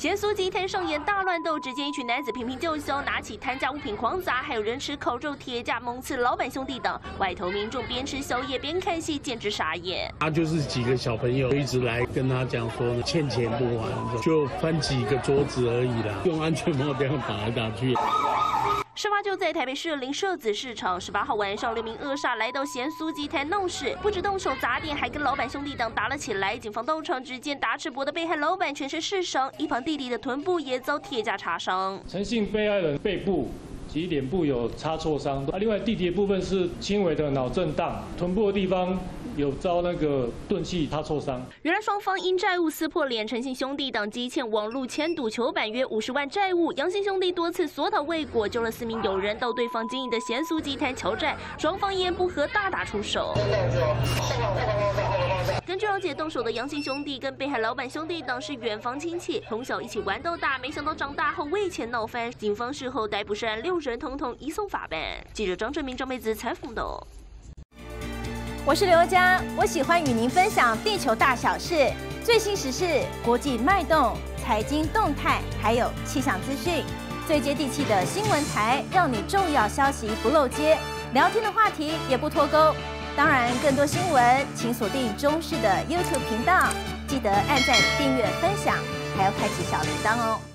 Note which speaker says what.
Speaker 1: 咸酥鸡摊上演大乱斗，只见一群男子频频叫嚣，拿起摊架物品狂砸，还有人吃烤肉铁架猛刺老板兄弟等。外头民众边吃宵夜边看戏，简直傻眼。
Speaker 2: 他就是几个小朋友一直来跟他讲说欠钱不还，就翻几个桌子而已啦，用安全帽这样打来打去。
Speaker 1: 事发就在台北市林社子市场，十八号晚上，六名恶煞来到咸酥鸡摊闹事，不止动手砸店，还跟老板兄弟等打了起来。警方到场，只见打赤膊的被害老板全身是伤，一旁弟弟的臀部也遭铁架插伤。
Speaker 3: 陈姓被害人背部及脸部有擦挫伤，啊，另外弟弟的部分是轻微的脑震荡，臀部的地方。有遭那个钝器擦挫伤。
Speaker 1: 原来双方因债务撕破脸，陈姓兄弟等积欠网络签赌球板约五十万债务，杨姓兄弟多次索讨未果，救了四名友人到对方经营的咸酥鸡摊求债，双方一言不合大打出手。跟朱小姐，动手的杨姓兄弟跟被害老板兄弟等是远房亲戚，从小一起玩到大，没想到长大后为钱闹翻，警方事后逮捕涉案六人，统统移送法办。记者张正明、张妹子采访的。
Speaker 4: 我是刘佳，我喜欢与您分享地球大小事、最新时事、国际脉动、财经动态，还有气象资讯，最接地气的新闻台，让你重要消息不漏接，聊天的话题也不脱钩。当然，更多新闻请锁定中视的 YouTube 频道，记得按赞、订阅、分享，还要开启小铃铛哦。